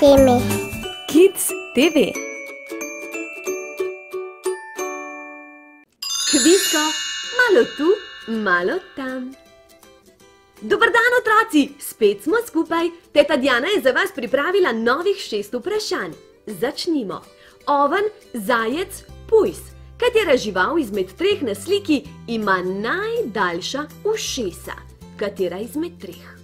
temi. Kids TV. Kvisko, malo tu, malo tam. Dober dan, otroci! Spet smo skupaj. Teta Diana je za vas pripravila novih šest vprašanj. Začnimo. Oven, zajec, pujs. Katera žival izmed treh na sliki ima najdaljša ušesa? Katera izmed treh?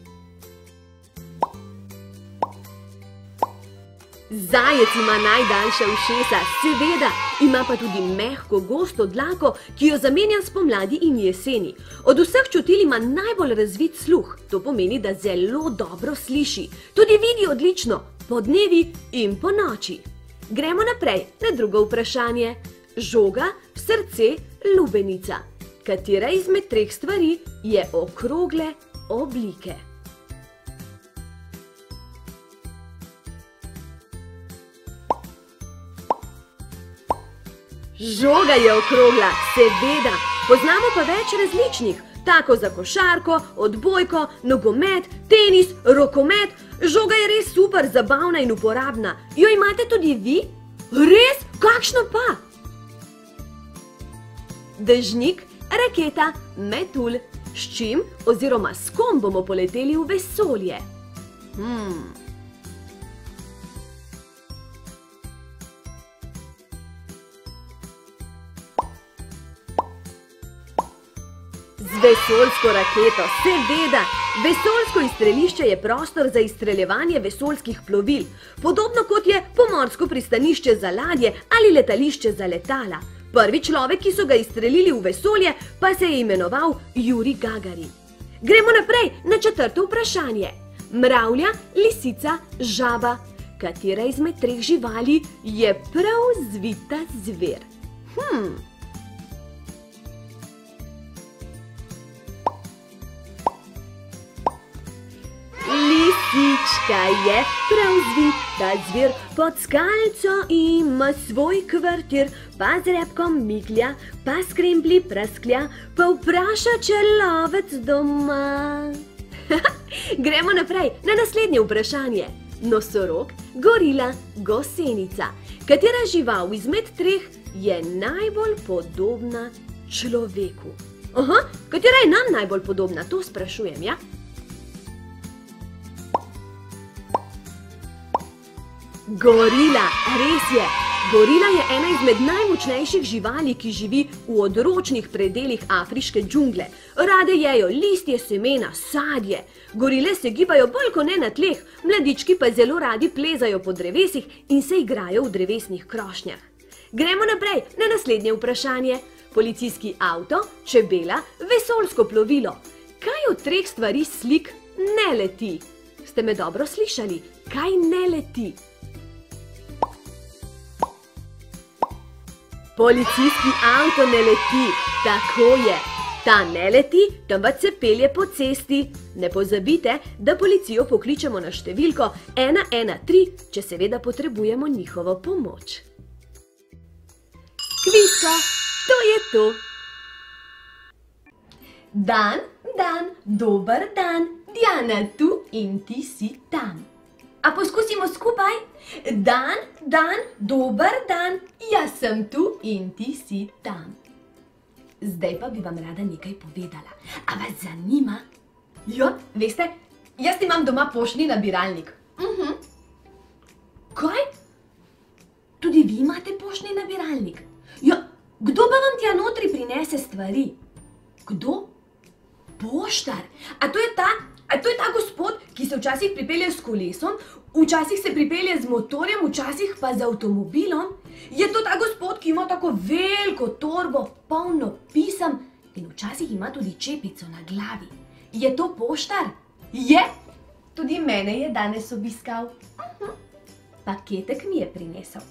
Zajec ima najdaljša ušesa, seveda, ima pa tudi mehko, gosto dlako, ki jo zamenja spomladi in jeseni. Od vseh čutil ima najbolj razvit sluh, to pomeni, da zelo dobro sliši. Tudi vidi odlično, po dnevi in po noči. Gremo naprej na drugo vprašanje. Žoga, srce, lubenica. Katera izmed treh stvari je okrogle oblike? Žoga je okrogla, seveda, poznamo pa več različnih, tako za košarko, odbojko, nogomet, tenis, rokomet. Žoga je res super, zabavna in uporabna. Jo imate tudi vi? Res? Kakšno pa? Dežnik, raketa, metul. S čim oziroma s kom bomo poleteli v vesolje? Hmm. Z vesoljsko raketo, seveda! Vesoljsko izstrelišče je prostor za izstreljevanje vesoljskih plovil, podobno kot je pomorsko pristanišče za ladje ali letališče za letala. Prvi človek, ki so ga izstrelili v vesolje, pa se je imenoval Juri Gagari. Gremo naprej na četrto vprašanje. Mravlja, lisica, žaba. Katera izmed treh živali je prav zvita zver? Hmm. Lisička je prav zvita zver, pod skalco ima svoj kvartir, pa z repkom miglja, pa s krempli prasklja, pa vpraša, če lovec doma. Gremo naprej na naslednje vprašanje. Nosorog, gorila, gosenica. Katera žival izmed treh je najbolj podobna človeku? Aha, katera je nam najbolj podobna, to sprašujem, ja? Gorila, res je. Gorila je ena izmed najmočnejših živali, ki živi v odročnih predeljih afriške džungle. Rade jejo listje, semena, sadje. Gorile se gibajo bolj kot ne na tleh, mladički pa zelo radi plezajo po drevesih in se igrajo v drevesnih krošnjah. Gremo naprej na naslednje vprašanje. Policijski avto, čebela, vesoljsko plovilo. Kaj od treh stvari slik ne leti? Ste me dobro slišali? Kaj ne leti? Policijski avto ne leti, tako je. Ta ne leti, temveč se pelje po cesti. Ne pozabite, da policijo pokličemo na številko 113, če seveda potrebujemo njihovo pomoč. Kvisko, to je to. Dan, dan, dober dan, Diana tu in ti si tam. A poskusimo skupaj? Dan, dan, dober dan, jaz sem tu in ti si tam. Zdaj pa bi vam rada nekaj povedala. A vas zanima? Jo, veste, jaz imam doma poštni nabiralnik. Uh -huh. Kaj? Tudi vi imate poštni nabiralnik? Ja, kdo pa vam tja notri prinese stvari? Kdo? Poštar. A to je ta, a to je ta gospod, ki se včasih pripelje s kolesom, včasih se pripelje z motorjem, včasih pa z avtomobilom? Je to ta gospod, ki ima tako veliko torbo, polno pisem in včasih ima tudi čepico na glavi? Je to poštar? Je? Tudi mene je danes obiskal. -huh. Paketek mi je prinesel.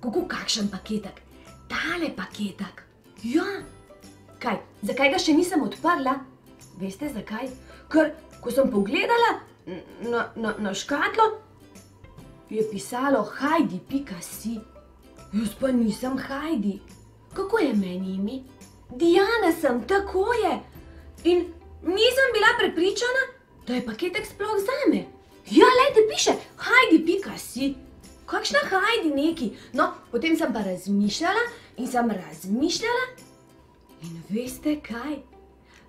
Kako kakšen paketek? Tale paketek. Ja. Kaj, zakaj ga še nisem odprla? Veste zakaj? Ker, ko sem pogledala na, na, na škatlo, je pisalo Heidi.si. Jaz pa nisem Heidi. Kako je meni ime? Diana sem, tako je. In nisem bila prepričana, da je paketek sploh zame. Ja, lejte, piše, hajdi, pika si. Kakšna hajdi neki? No, potem sem pa razmišljala in sem razmišljala. In veste kaj?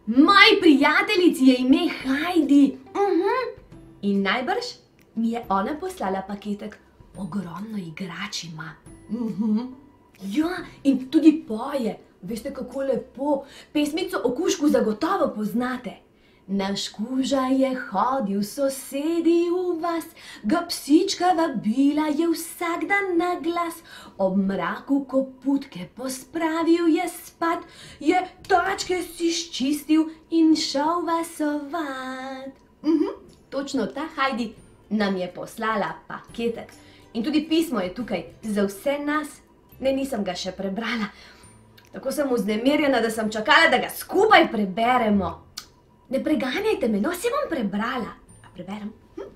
Moji prijateljici je ime Hajdi. Uh -huh. In najbrž mi je ona poslala paketek, ogromno igrač ima. Uh -huh. Ja, in tudi poje. Veste, kako lepo. Pesmico o kužku zagotovo poznate. Naš kuža je hodil sosedi v vas, ga psička vabila je vsak dan na glas, ob mraku koputke pospravil je spat, je točke si ščistil in šel vasovat. Mhm, točno ta Hajdi nam je poslala paketek in tudi pismo je tukaj za vse nas. Ne, nisem ga še prebrala. Tako sem vznemirjena, da sem čakala, da ga skupaj preberemo. Ne preganjajte me, no se bom prebrala. A preberem? Hm?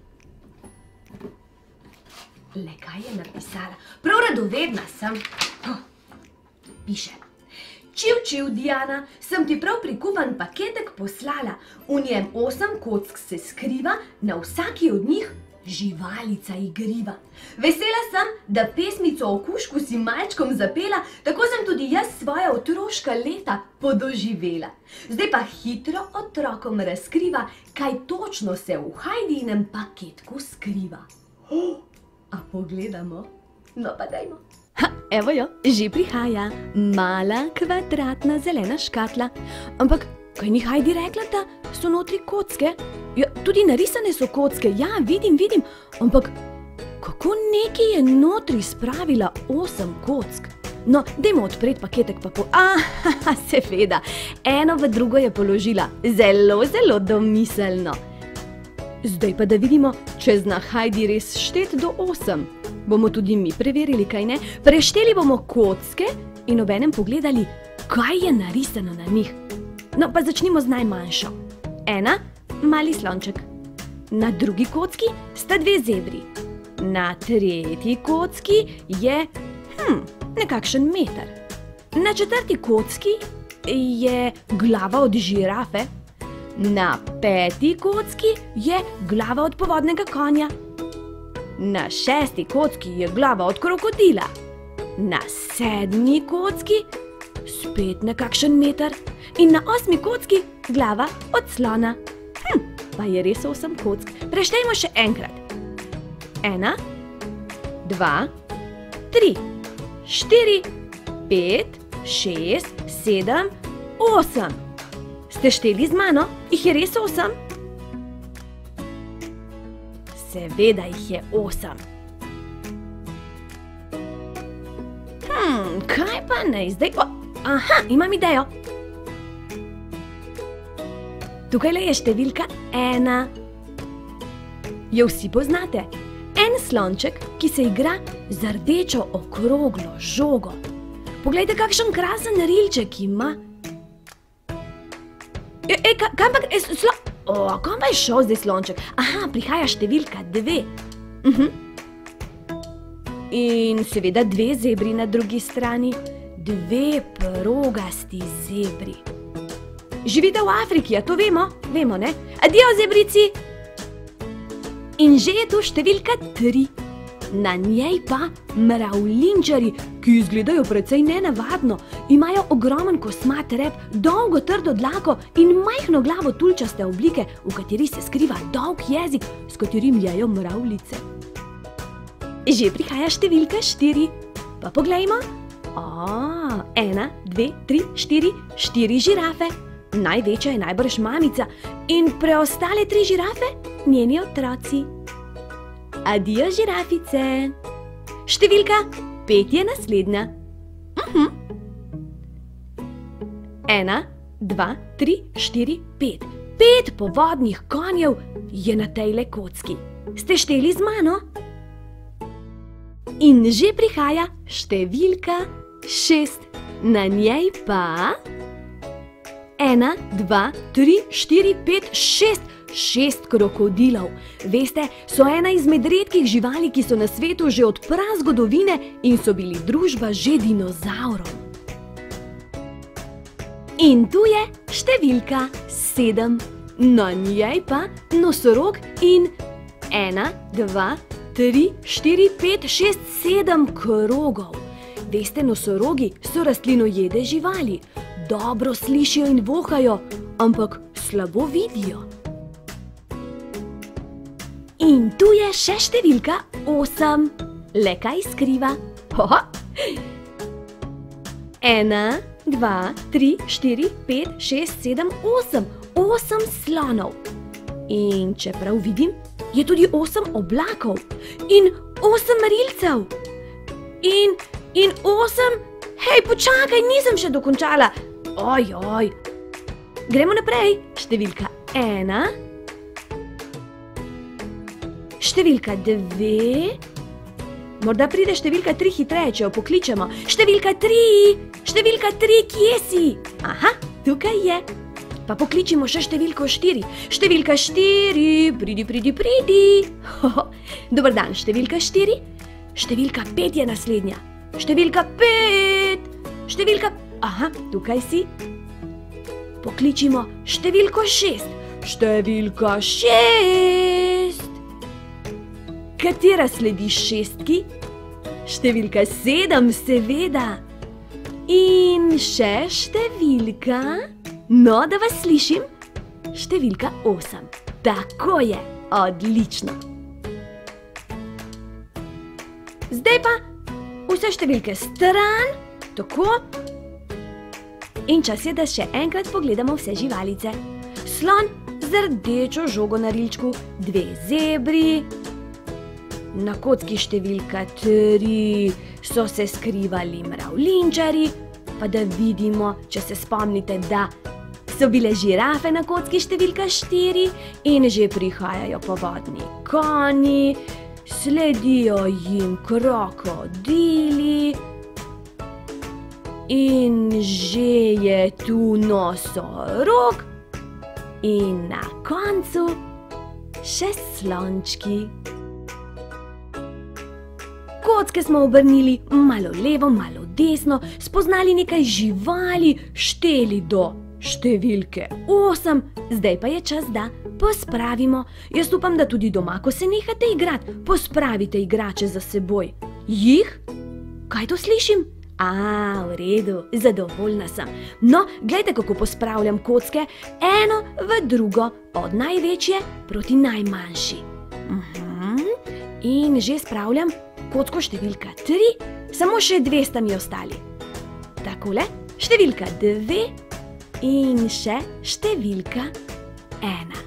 Le kaj je napisala? Prav radovedna sem. Oh. Piše. Čiv, čiv, Diana, sem ti prav prikuvan paketek poslala. V njem osem kock se skriva, na vsaki od njih živalica igriva. Vesela sem, da pesmico o kušku si malčkom zapela, tako sem tudi jaz svoja otroška leta podoživela. Zdaj pa hitro otrokom razkriva, kaj točno se v Hajdinem paketku skriva. Oh, a pogledamo? No pa dajmo. Ha, evo jo, že prihaja mala kvadratna zelena škatla. Ampak kaj ni Hajdi rekla, da so notri kocke? Ja, tudi narisane so kocke, ja, vidim, vidim, ampak kako neki je notri spravila osem kock? No, dajmo odpreti paketek, pa po. Ah, seveda, eno v drugo je položila, zelo, zelo domiselno. Zdaj pa da vidimo, če zna Hajdi res šteti do osem. Bomo tudi mi preverili, kaj ne. Prešteli bomo kocke in obenem pogledali, kaj je narisano na njih. No, pa začnimo z najmanjšo. Ena, mali slonček. Na drugi kocki sta dve zebri. Na tretji kocki je hm, nekakšen meter. Na četrti kocki je glava od žirafe. Na peti kocki je glava od povodnega konja. Na šesti kocki je glava od krokodila. Na sedmi kocki spet nekakšen meter. In na osmi kocki glava od slona pa je res osem kock. Preštejmo še enkrat. Ena, dva, tri, štiri, pet, šest, sedem, osem. Ste šteli z mano? Jih je res osem? Seveda jih je osem. Hmm, kaj pa naj zdaj? O, aha, imam idejo. Tukaj je številka ena. Jo vsi poznate? En slonček, ki se igra z rdečo okroglo žogo. Poglejte, kakšen krasen rilček ima. E, e, kam pa gre? Slo... O, kam pa je šel zdaj slonček? Aha, prihaja številka dve. Uh -huh. In seveda dve zebri na drugi strani, dve progasti zebri. Živite v Afriki, a to vemo? Vemo, ne? Adijo, zebrici! In že je tu številka tri. Na njej pa mravlinčari, ki izgledajo precej nenavadno, imajo ogromen kosmat rep, dolgo trdo dlako in majhno glavo tulčaste oblike, v kateri se skriva dolg jezik, s katerim jejo mravljice. Že prihaja številka štiri. Pa poglejmo. O, ena, dve, tri, štiri, štiri žirafe. Največja je najbrž mamica in preostale tri žirafe, njeni otroci. Adijo, žirafice. Številka pet je naslednja. Uh mhm. -huh. Ena, dva, tri, štiri, pet. Pet povodnih konjev je na tej le kocki. Ste šteli z mano? In že prihaja številka šest, na njej pa ena, dva, tri, štiri, pet, šest, šest krokodilov. Veste, so ena izmed redkih živali, ki so na svetu že od prazgodovine in so bili družba že dinozaurov. In tu je številka sedem, na njej pa nosorog in ena, dva, tri, štiri, pet, šest, sedem krogov. Veste, nosorogi so rastlinojede živali. Dobro slišijo in vohajo, ampak slabo vidijo. In tu je še številka 8, le kaj skriva. Hoho. Ena, dva, tri, štiri, pet, šest, sedem, osem, osem slonov. In če prav vidim, je tudi osem oblakov in osem marilcev. In, in osem, hej, počakaj, nisem še dokončala. Oj, oj. Gremo naprej. Številka ena, številka dve. Morda pride številka tri hitreje, če jo pokličemo. Številka tri, številka tri, kje si? Aha, tukaj je pa pokličimo še številko štiri. Številka štiri, pridi, pridi, pridi. Dober dan, številka štiri. Številka pet je naslednja. Številka pet, številka. Aha, tukaj si. Pokličimo številko šest. Številka šest. Katera sledi šestki? Številka sedem, seveda. In še številka. No, da vas slišim, številka 8. Tako je, odlično. Zdaj pa vse številke stran, tako. In čas je, da še enkrat pogledamo vse živalice. Slon z rdečo žogo na rilčku, dve zebri. Na kocki številka 3 so se skrivali mravlinčari, pa da vidimo, če se spomnite, da so bile žirafe na kocki številka štiri in že prihajajo povodni konji, sledijo jim krokodili. In že je tu nosorog, in na koncu še slončki. Kocke smo obrnili malo levo, malo desno, spoznali nekaj živali, šteli do številke 8, zdaj pa je čas, da pospravimo. Jaz upam, da tudi doma, ko se nehate igrati, pospravite igrače za seboj. Jih? Kaj to slišim? A, v redu, zadovoljna sem. No, gledajte, kako pospravljam kocke, eno v drugo, od največje proti najmanjši. Uh mhm. -huh. In že spravljam kocko številka 3, samo še dve sta mi ostali. Takole, številka 2 in še številka ena.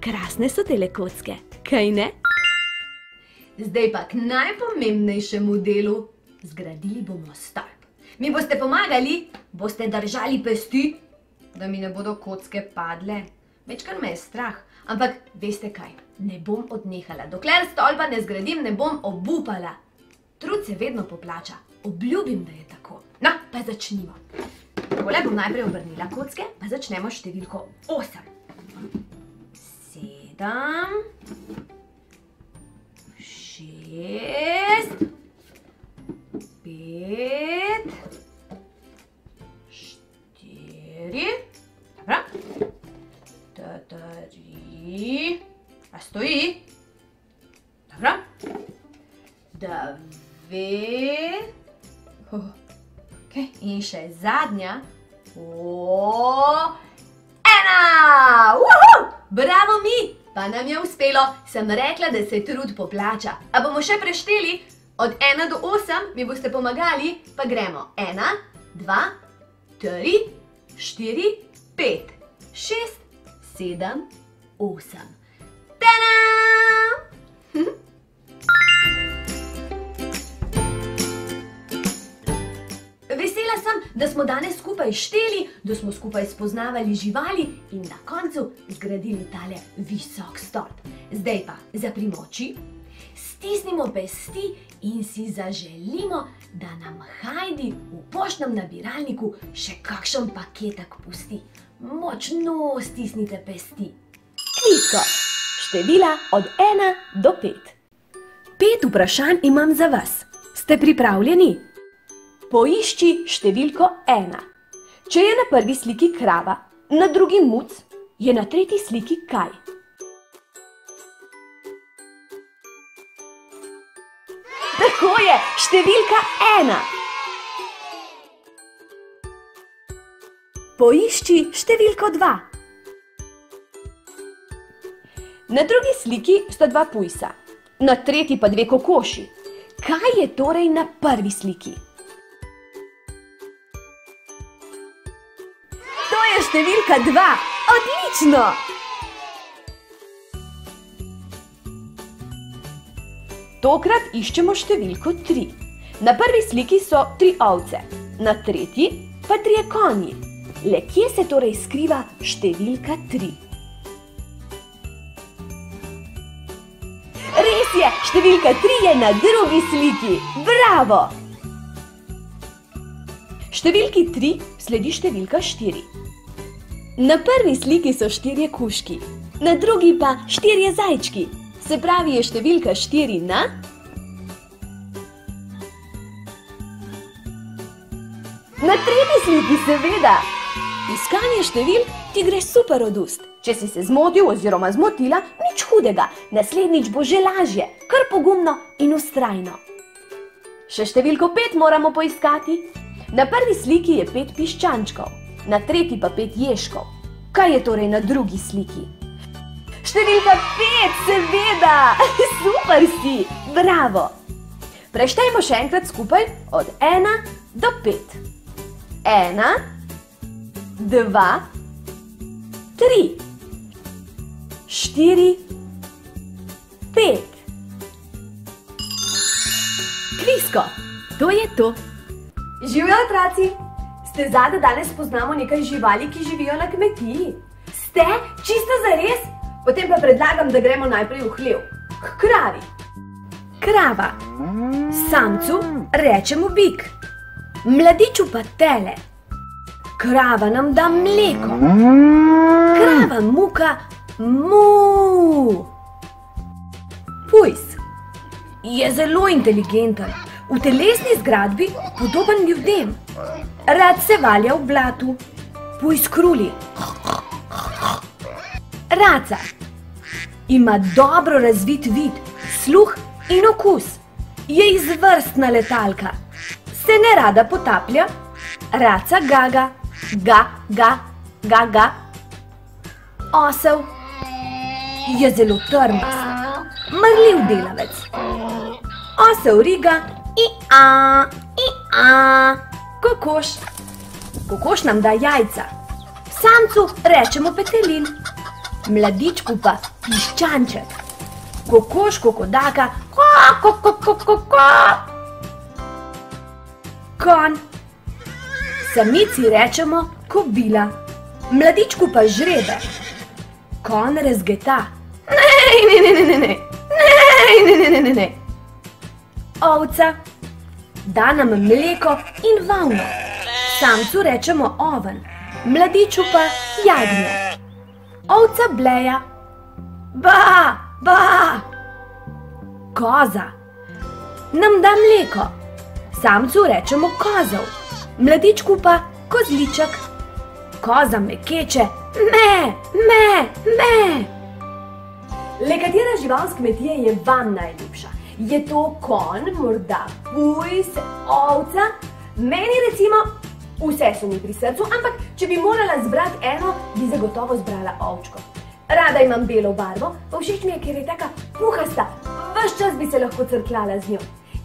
Krasne so te kocke, kaj ne? Zdaj pa k najpomembnejšemu delu. Zgradili bomo stolp. Mi boste pomagali, boste držali pesti, da mi ne bodo kocke padle. Večkrat me je strah, ampak veste kaj, ne bom odnehala. Dokler stolpa ne zgradim, ne bom obupala. Trud se vedno poplača, obljubim, da je tako. No, pa začnimo. Takole bom najprej obrnila kocke, pa začnemo številko 8. 7, 6, 5, 4, dobro, 3, a stoji, dobro, 9, Okay. In še zadnja. O, ena! Uhu! Bravo mi! Pa nam je uspelo. Sem rekla, da se trud poplača. A bomo še prešteli? Od ena do osem mi boste pomagali, pa gremo. Ena, dva, tri, štiri, pet, šest, sedem, osem. Tana! da smo danes skupaj šteli, da smo skupaj spoznavali živali in na koncu zgradili tale visok stolp. Zdaj pa zaprimo oči, stisnimo pesti in si zaželimo, da nam Hajdi v poštnem nabiralniku še kakšen paketek pusti. Močno stisnite pesti. Kliko, števila od 1 do 5. Pet vprašanj imam za vas. Ste pripravljeni? Poišči številko ena. Če je na prvi sliki krava, na drugi muc, je na tretji sliki kaj? Tako je, številka ena. Poišči številko dva. Na drugi sliki sta dva pujsa, na tretji pa dve kokoši. Kaj je torej na prvi sliki? To je številka dva. Odlično! Tokrat iščemo številko tri. Na prvi sliki so tri ovce, na tretji pa trije konji. Le kje se torej skriva številka tri? Res je, številka tri je na drugi sliki. Bravo! Številki tri sledi številka štiri. Na prvi sliki so štirje kužki, na drugi pa štirje zajčki. Se pravi, je številka štiri na? Na tretji sliki, seveda. Iskanje števil ti gre super od ust. Če si se zmotil oziroma zmotila, nič hudega, naslednjič bo že lažje, kar pogumno in ustrajno. Še številko pet moramo poiskati. Na prvi sliki je pet piščančkov, na tretji pa pet ježkov. Kaj je torej na drugi sliki? Številka pet, seveda! Super si! Bravo! Preštejmo še enkrat skupaj od ena do pet. Ena, dva, tri, štiri, pet. Kvisko, to je to. Živijo otroci! Ste za, da danes spoznamo nekaj živali, ki živijo na kmetiji? Ste? Čisto za res? Potem pa predlagam, da gremo najprej v hlev. K kravi. Krava. Samcu rečemo bik. Mladiču pa tele. Krava nam da mleko. Krava muka mu. Pujs je zelo inteligenten, v telesni zgradbi podoben ljudem. Rad se valja v blatu, pujs kruli. Raca ima dobro razvit vid, sluh in okus. Je izvrstna letalka, se ne rada potaplja, raca gaga, ga, ga, ga, ga. Osel je zelo trmast, mrljiv delavec. Osel riga, i a, i a, kokoš. Kokoš nam da jajca. Samcu rečemo petelin, mladičku pa piščanček. Kokoš kokodaka, ko, ko, ko, ko, ko, ko. Kon. Samici rečemo kobila, mladičku pa žrebe. Kon razgeta. Ne, ne, ne, ne, ne, ne, ne, ne, ne, ne, ne. Ovca da nam mleko in valno. Samcu rečemo oven, mladiču pa jagnje. Ovca bleja. Ba, ba. Koza nam da mleko. Samcu rečemo kozov, mladičku pa kozliček. Koza me keče, me, me, me. Le katera žival z kmetije je vam najljubša? Je to konj, morda pujs, ovca? Meni recimo vse so mi pri srcu, ampak če bi morala zbrati eno, bi zagotovo zbrala ovčko. Rada imam belo barvo, pa všeč mi je, ker je taka puhasta, vse čas bi se lahko crkljala z njo.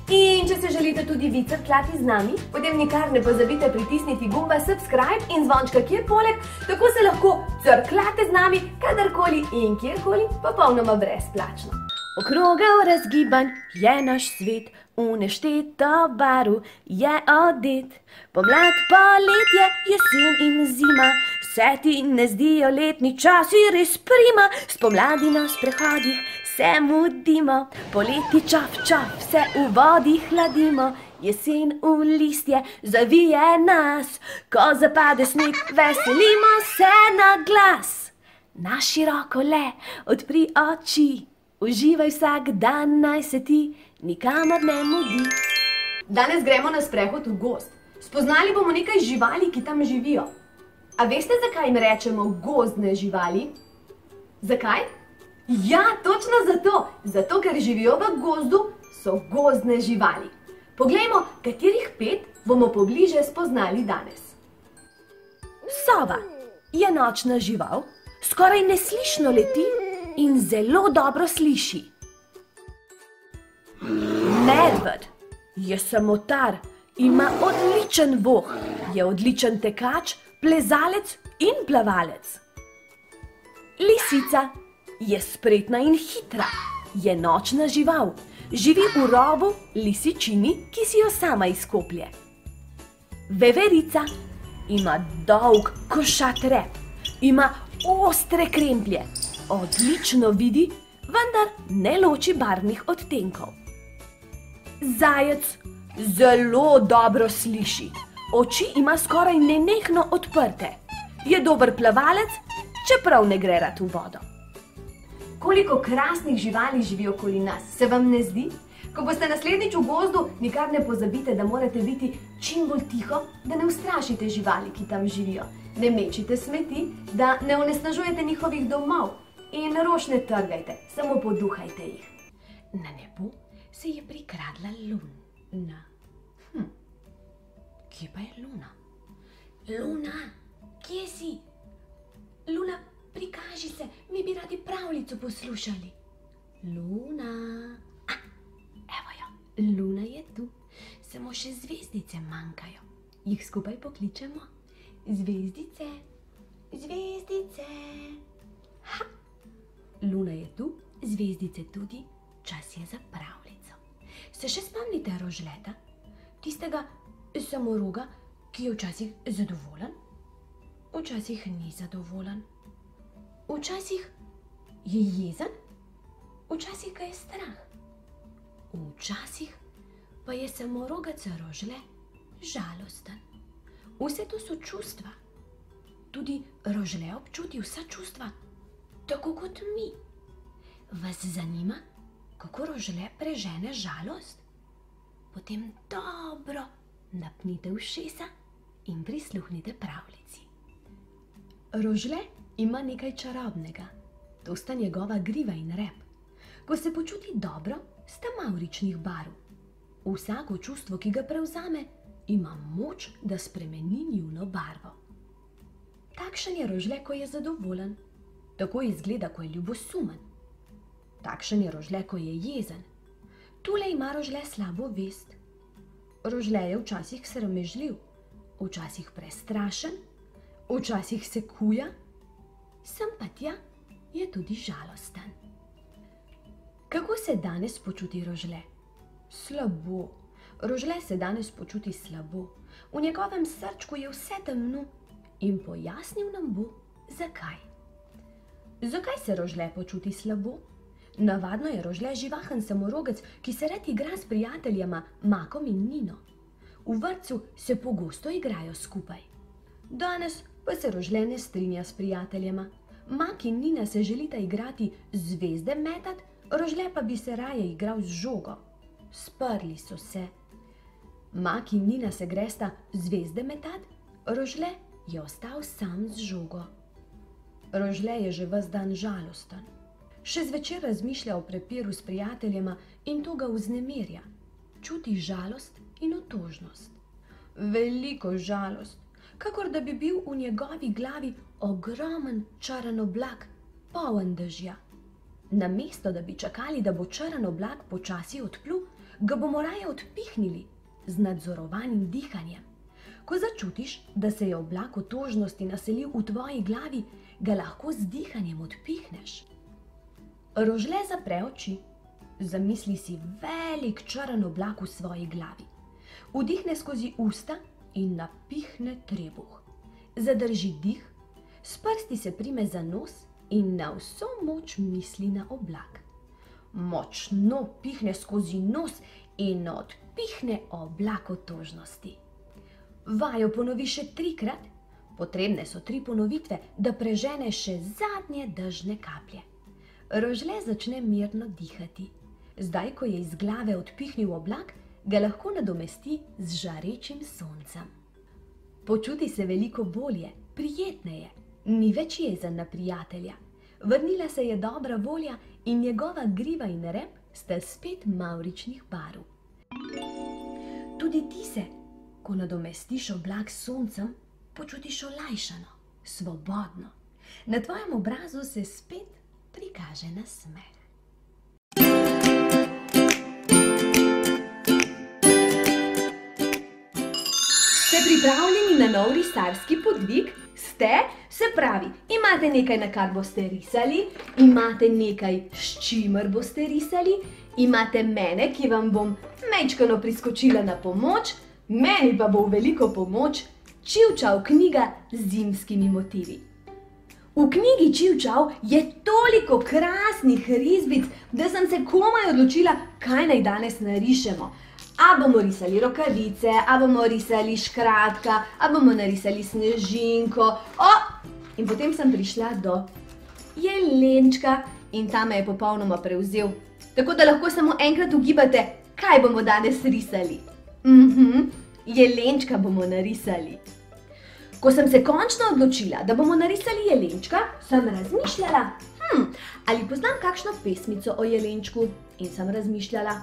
In če se želite tudi vi crkljati z nami, potem nikar ne pozabite pritisniti gumba subscribe in zvončka, ki je poleg, tako se lahko crkljate z nami kadarkoli in kjerkoli, popolnoma brezplačno. Okrogel razgiban je naš svet, unešteta baru je odet. Pomlad, poletje, jesen in zima, vse ti ne zdijo letni časi res prima, spomladi na sprehodih se mudimo, poleti čaf, čaf, se v vodi hladimo, jesen v listje zavije nas, ko zapade sneg, veselimo se na glas. Na široko le odpri oči, uživaj vsak dan, naj se ti nikamor ne mudi. Danes gremo na sprehod v gost. Spoznali bomo nekaj živali, ki tam živijo. A veste, zakaj jim rečemo gozdne živali? Zakaj? Ja, točno zato. Zato, ker živijo v gozdu, so gozdne živali. Poglejmo, katerih pet bomo pobliže spoznali danes. Sova je nočna žival, skoraj neslišno leti in zelo dobro sliši. Medved je samotar, ima odličen voh, je odličen tekač, plezalec in plavalec. Lisica je spretna in hitra, je nočna žival, živi v robu lisičini, ki si jo sama izkoplje. Veverica ima dolg košat rep, ima ostre kremplje, odlično vidi, vendar ne loči barvnih odtenkov. Zajec zelo dobro sliši, oči ima skoraj nenehno odprte, je dober plavalec, čeprav ne gre rad v vodo. Koliko krasnih živali živi okoli nas, se vam ne zdi? Ko boste naslednjič v gozdu, nikar ne pozabite, da morate biti čim bolj tiho, da ne ustrašite živali, ki tam živijo. Ne mečite smeti, da ne onesnažujete njihovih domov in rož ne trgajte, samo poduhajte jih. Na nebu se je prikradla luna. Hm. Kje pa je luna? Luna, kje si? Luna, prikaži se, mi bi radi pravljico poslušali. Luna, A, evo jo, Luna je tu, samo še zvezdice manjkajo. Jih skupaj pokličemo. Zvezdice, zvezdice. Ha, Luna je tu, zvezdice tudi, čas je za pravljico. Se še spomnite rožleta, tistega samoroga, ki je včasih zadovoljen, včasih ni zadovoljen. Včasih je jezen, včasih ga je strah, včasih pa je samo rogaca rožle žalosten. Vse to so čustva. Tudi rožle občuti vsa čustva, tako kot mi. Vas zanima, kako rožle prežene žalost? Potem dobro napnite ušesa in prisluhnite pravljici. Rožle ima nekaj čarobnega, to sta njegova griva in rep. Ko se počuti dobro, sta mauričnih barv. Vsako čustvo, ki ga prevzame, ima moč, da spremeni njuno barvo. Takšen je rožle, ko je zadovoljen, tako izgleda, ko je ljubosumen. Takšen je rožle, ko je jezen. Tule ima rožle slabo vest. Rožle je včasih sramežljiv, včasih prestrašen, včasih se kuja, sem pa tja je tudi žalosten. Kako se danes počuti rožle? Slabo. Rožle se danes počuti slabo. V njegovem srčku je vse temno in pojasnil nam bo, zakaj. Zakaj se rožle počuti slabo? Navadno je rožle živahen samorogec, ki se rad igra s prijateljema Makom in Nino. V vrtu se pogosto igrajo skupaj. Danes pa se rožle ne strinja s prijateljema. Mak in Nina se želita igrati zvezde metat, rožle pa bi se raje igral z žogo. Sprli so se. Mak in Nina se gresta zvezde metat, rožle je ostal sam z žogo. Rožle je že vse dan žalosten. Še zvečer razmišlja o prepiru s prijateljema in to ga vznemirja. Čuti žalost in otožnost. Veliko žalost, kakor da bi bil v njegovi glavi ogromen črn oblak, poln dežja. Namesto da bi čakali, da bo črn oblak počasi odplul, ga bomo raje odpihnili z nadzorovanim dihanjem. Ko začutiš, da se je oblak otožnosti naselil v tvoji glavi, ga lahko z dihanjem odpihneš. Rožle zapre oči, zamisli si velik črn oblak v svoji glavi. Vdihne skozi usta in napihne trebuh. Zadrži dih, s prsti se prime za nos in na vso moč misli na oblak. Močno pihne skozi nos in odpihne oblak otožnosti. Vajo ponovi še trikrat, potrebne so tri ponovitve, da prežene še zadnje dežne kaplje. Rožle začne mirno dihati. Zdaj, ko je iz glave odpihnil oblak, ga lahko nadomesti z žarečim soncem. Počuti se veliko bolje, prijetneje, ni več jezen na prijatelja. Vrnila se je dobra volja in njegova griva in rep sta spet mavričnih barv. Tudi ti se, ko nadomestiš oblak s soncem, počutiš olajšano, svobodno. Na tvojem obrazu se spet prikaže nasmeh. Ste pripravljeni na nov risarski podvig? Ste, se pravi, imate nekaj, na kar boste risali, imate nekaj, s čimer boste risali, imate mene, ki vam bom mečkano priskočila na pomoč, meni pa bo v veliko pomoč Čivčav knjiga z zimskimi motivi. V knjigi Čivčav je toliko krasnih risbic, da sem se komaj odločila, kaj naj danes narišemo. A bomo risali rokavice, a bomo risali škratka, a bomo narisali snežinko. O! In potem sem prišla do jelenčka in ta me je popolnoma prevzel. Tako da lahko samo enkrat ugibate, kaj bomo danes risali. Mhm, jelenčka bomo narisali. Ko sem se končno odločila, da bomo narisali jelenčka, sem razmišljala, hm, ali poznam kakšno pesmico o jelenčku in sem razmišljala.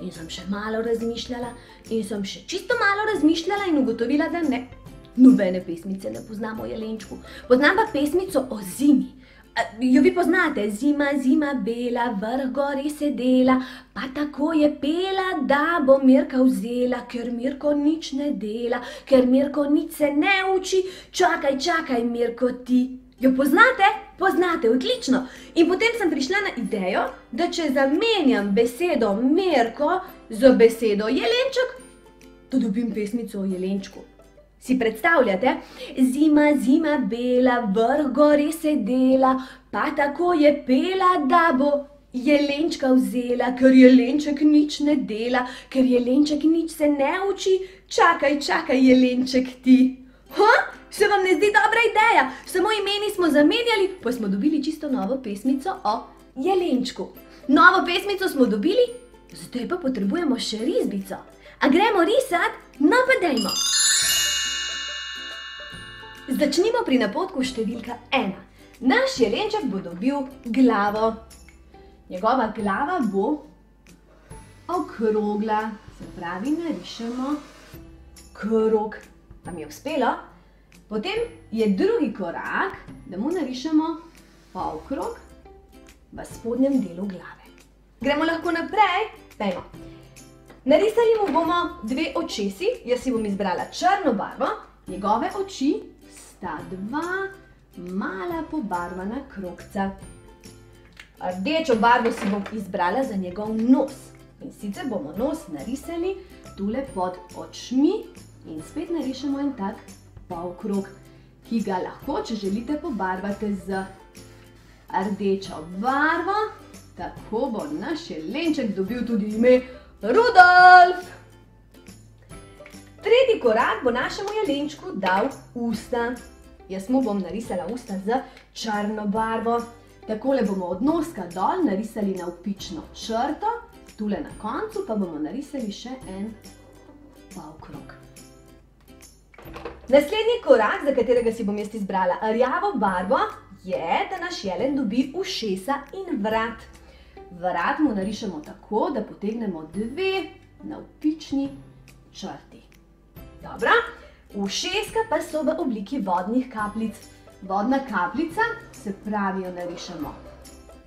In sem še malo razmišljala, in sem še čisto malo razmišljala, in ugotovila, da ne. Nobene pesmice ne poznamo o jelenčku. Poznam pa pesmico o zimi. Jo vi poznate, zima, zima, bela, vrh gori sedela, pa tako je pela, da bo Mirka vzela, ker Mirko nič ne dela, ker Mirko nič se ne uči, čakaj, čakaj, Mirko ti. Jo poznate? Poznate, odlično. In potem sem prišla na idejo, da če zamenjam besedo Mirko z besedo jelenček, da dobim pesmico o jelenčku. Si predstavljate? Zima, zima, bela, vrh gori sedela, pa tako je pela, da bo jelenčka vzela, ker jelenček nič ne dela, ker jelenček nič se ne uči, čakaj, čakaj, jelenček ti. Ha? Se vam ne zdi dobra ideja? Samo imeni smo zamenjali, pa smo dobili čisto novo pesmico o jelenčku. Novo pesmico smo dobili, zdaj pa potrebujemo še risbico. A gremo risati? No pa dajmo. Začnimo pri napotku številka ena. Naš jelenček bo dobil glavo. Njegova glava bo okrogla, se pravi, narišemo krog. Vam je uspelo? Potem je drugi korak, da mu narišemo polkrog v spodnjem delu glave. Gremo lahko naprej? Dajmo. Narisali mu bomo dve očesi, jaz si bom izbrala črno barvo, njegove oči sta dva mala pobarvana krogca. Rdečo barvo si bom izbrala za njegov nos. In sicer bomo nos narisali tule pod očmi in spet narišemo en tak polkrog, ki ga lahko, če želite, pobarvate z rdečo barvo. Tako bo naš jelenček dobil tudi ime Rudolf. Tretji korak bo našemu jelenčku dal usta. Jaz mu bom narisala usta z črno barvo. Takole bomo od noska dol narisali na upično črto, tule na koncu pa bomo narisali še en polkrog. Naslednji korak, za katerega si bom jaz izbrala rjavo barvo, je, da naš jelen dobi ušesa in vrat. Vrat mu narišemo tako, da potegnemo dve navpični črti. Dobro, ušeska pa so v obliki vodnih kapljic. Vodna kapljica, se pravi, jo narišemo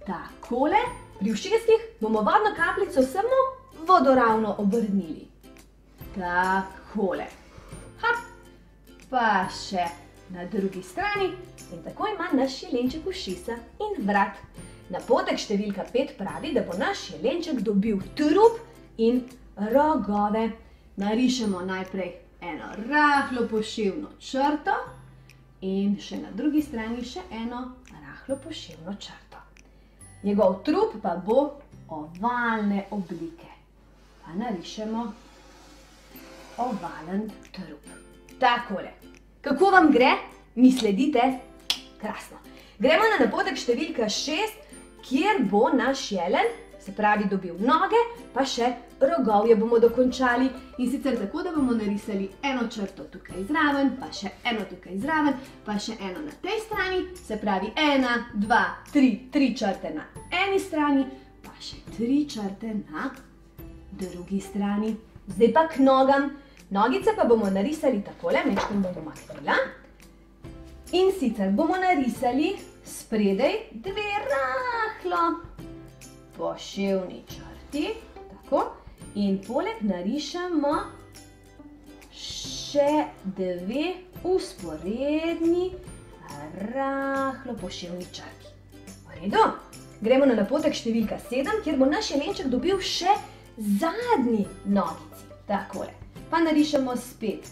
takole. Pri ušeskih bomo vodno kapljico samo vodoravno obrnili. Takole. Hop, pa še na drugi strani in tako ima naš jelenček ušesa in vrat. Napotek številka 5 pravi, da bo naš jelenček dobil trup in rogove. Narišemo najprej eno rahlo poševno črto in še na drugi strani še eno rahlo poševno črto. Njegov trup pa bo ovalne oblike. Pa narišemo ovalen trup. Takole. Kako vam gre? Mi sledite? Krasno. Gremo na napotek številka 6, kjer bo naš jelen, se pravi dobil noge, pa še rogovje bomo dokončali. In sicer tako, da bomo narisali eno črto tukaj zraven, pa še eno tukaj zraven, pa še eno na tej strani, se pravi ena, dva, tri, tri črte na eni strani, pa še tri črte na drugi strani. Zdaj pa k nogam. Nogice pa bomo narisali takole, mečkim bomo maknila. In sicer bomo narisali spredaj dve rahlo poševni črti, tako, in poleg narišemo še dve usporedni rahlo poševni črti. V redu? Gremo na napotek številka 7, kjer bo naš jelenček dobil še zadnji nogici. Takole pa narišemo spet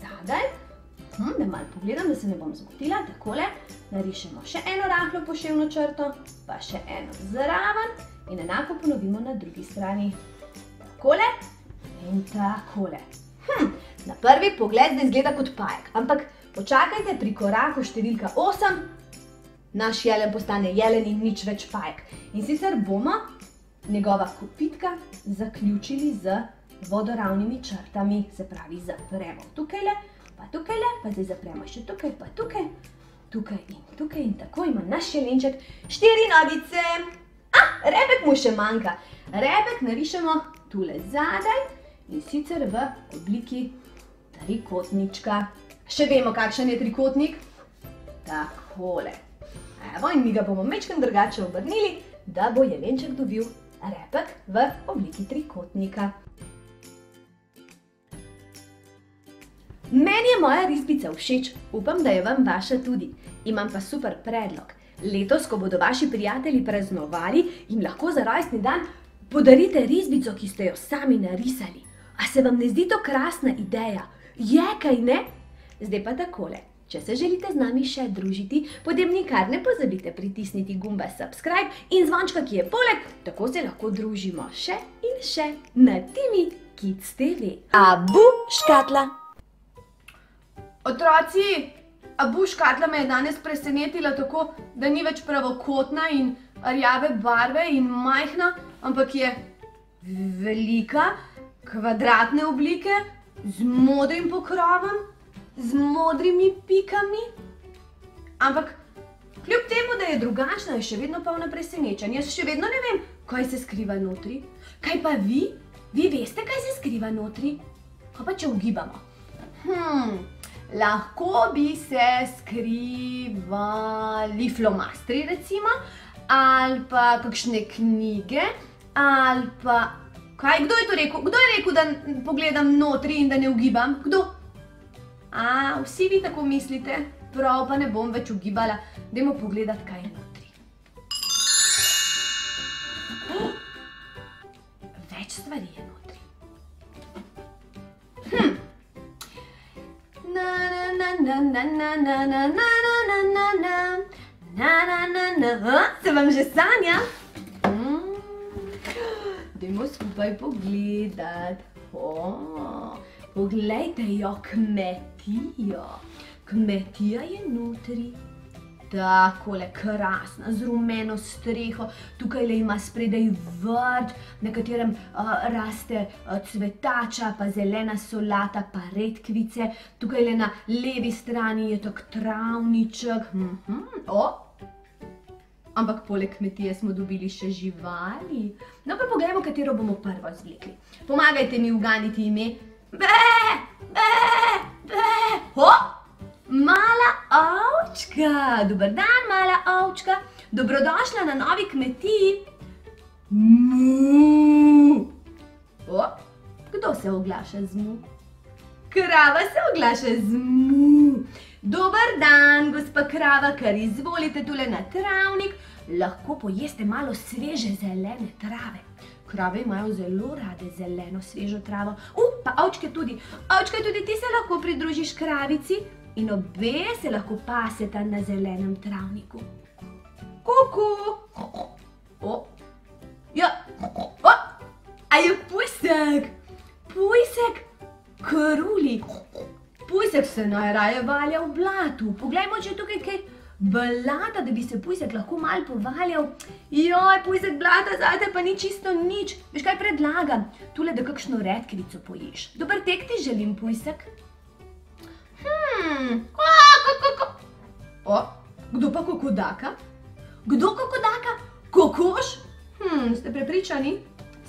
zadaj, hm, da malo pogledam, da se ne bom zmotila, takole, narišemo še eno rahlo poševno črto, pa še eno zraven in enako ponovimo na drugi strani. Takole in takole. Hm, na prvi pogled zdaj zgleda kot pajek, ampak počakajte pri koraku številka 8, naš jelen postane jelen in nič več pajek. In sicer bomo njegova kopitka zaključili z vodoravnimi črtami, se pravi zapremo tukajle, pa tukajle, pa zdaj zapremo še tukaj, pa tukaj, tukaj in tukaj in tako ima naš jelenček štiri nogice. A, repek mu še manjka. Repek narišemo tule zadaj in sicer v obliki trikotnička. Še vemo, kakšen je trikotnik? Takole. Evo, in mi ga bomo mečken drugače obrnili, da bo jelenček dobil repek v obliki trikotnika. Meni je moja risbica všeč, upam, da je vam vaša tudi. Imam pa super predlog. Letos, ko bodo vaši prijatelji praznovali, jim lahko za rojstni dan podarite risbico, ki ste jo sami narisali. A se vam ne zdi to krasna ideja? Je, kaj ne? Zdaj pa takole. Če se želite z nami še družiti, potem nikar ne pozabite pritisniti gumba subscribe in zvončka, ki je poleg, tako se lahko družimo še in še na Timi Kids TV. Abu škatla! Otroci, abu škatla me je danes presenetila tako, da ni več pravokotna in rjave barve in majhna, ampak je velika, kvadratne oblike, z modrim pokrovom, z modrimi pikami. Ampak kljub temu, da je drugačna, je še vedno polna presenečenj. Jaz še vedno ne vem, kaj se skriva notri. Kaj pa vi? Vi veste, kaj se skriva notri? Kaj pa če ugibamo? Hmm... Lahko bi se skrivali flomastri, recimo, ali pa kakšne knjige, ali pa... Kaj, kdo je to rekel? Kdo je rekel, da pogledam notri in da ne ugibam? Kdo? A, vsi vi tako mislite? Prav, pa ne bom več ugibala. Dajmo pogledat, kaj je notri. Več stvari je notri. Hm na na na na na na na na na na na na na na Se vam že sanja? Mm. Dajmo skupaj pogledat. Oh, poglejte jo kmetijo. Kmetija je notri. Takole krasna, z rumeno streho, tukaj le ima spredaj vrt, na katerem uh, raste uh, cvetača, pa zelena solata, pa redkvice. Tukaj le na levi strani je tak travniček. Mm -hmm. oh. Ampak poleg kmetije smo dobili še živali. No pa pogledajmo, katero bomo prvo zvlekli. Pomagajte mi uganiti ime. Be, be, be, ho! Mala ovčka, dober dan, mala ovčka, dobrodošla na novi kmetiji. Mu. O, kdo se oglaša z mu? Krava se oglaša z mu. Dober dan, gospa krava, kar izvolite tule na travnik, lahko pojeste malo sveže zelene trave. Krave imajo zelo rade zeleno svežo travo. U, pa ovčke tudi. Ovčke tudi ti se lahko pridružiš kravici in obe se lahko paseta na zelenem travniku. Kuku! O! Ja! O! A je pujsek! Pujsek! Kruli! Pujsek se najraje valja v blatu. Poglejmo, če je tukaj kaj blata, da bi se pujsek lahko mal povaljal. Joj, pujsek blata, zate pa ni čisto nič. Veš kaj predlagam? Tule, da kakšno redkvico poješ. Dober tek ti želim, pujsek. Hmm, ko, ko, ko, ko. O, kdo pa kokodaka? Kdo kokodaka? Kokoš? Hm, ste prepričani?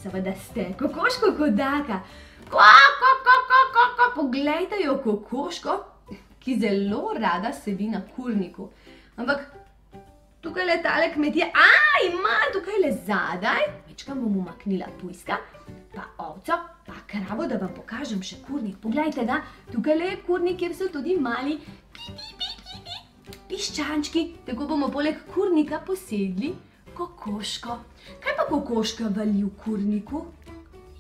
Seveda ste, kokoš kokodaka. Ko, ko, ko, ko, ko, ko. Poglejte jo kokoško, ki zelo rada sedi na kurniku. Ampak tukaj le tale kmetije, a ima tukaj le zadaj, večkam bom umaknila pujska, pa ovco, pa kravo, da vam pokažem še kurnik. Poglejte ga, tukaj je kurnik, kjer so tudi mali pi, pi, pi, pi, pi, piščančki. Tako bomo poleg kurnika posedli kokoško. Kaj pa kokoška vali v kurniku?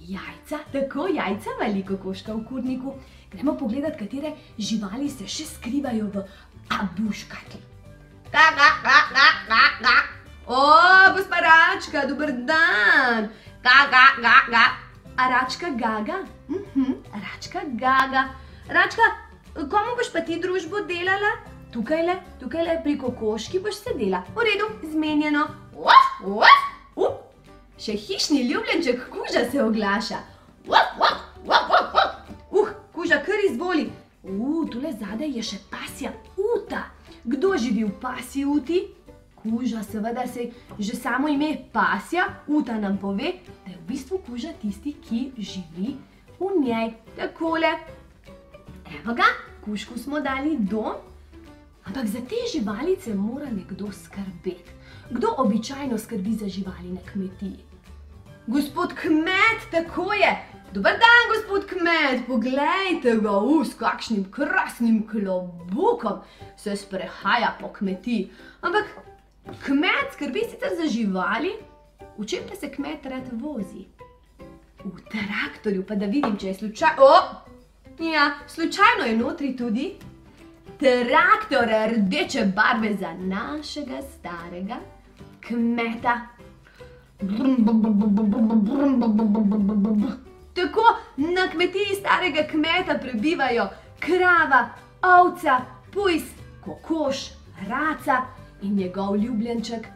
Jajca, tako jajca vali kokoška v kurniku. Gremo pogledat, katere živali se še skrivajo v abuškatli. Ga, ga, ga, ga, ga, ga. O, gospa Račka, dober dan. Ga, ga, ga, ga. A Račka Gaga? Mhm, Račka Gaga. Račka, komu boš pa ti družbo delala? Tukaj le, tukaj le pri kokoški boš sedela. V redu, zmenjeno. Uf, uf, uf. Še hišni ljubljenček kuža se oglaša. Uf, uf, uf, uf, uf. Uh, kuža kar izvoli. Uh, tule zadaj je še pasja uta. Kdo živi v pasji uti? Kuža, seveda se že samo ime pasja uta nam pove, da je v bistvu kuža tisti, ki živi v njej. Takole. Evo ga, kužku smo dali dom. Ampak za te živalice mora nekdo skrbeti. Kdo običajno skrbi za živali na kmetiji? Gospod kmet, tako je. Dobar dan, gospod kmet, poglejte ga, uh, s kakšnim krasnim klobukom se sprehaja po kmetiji. Ampak kmet skrbi sicer za živali, v čem pa se kmet rad vozi? V traktorju, pa da vidim, če je slučajno. O, ja, slučajno je notri tudi traktor rdeče barve za našega starega kmeta. Tako na kmetiji starega kmeta prebivajo krava, ovca, pujs, kokoš, raca in njegov ljubljenček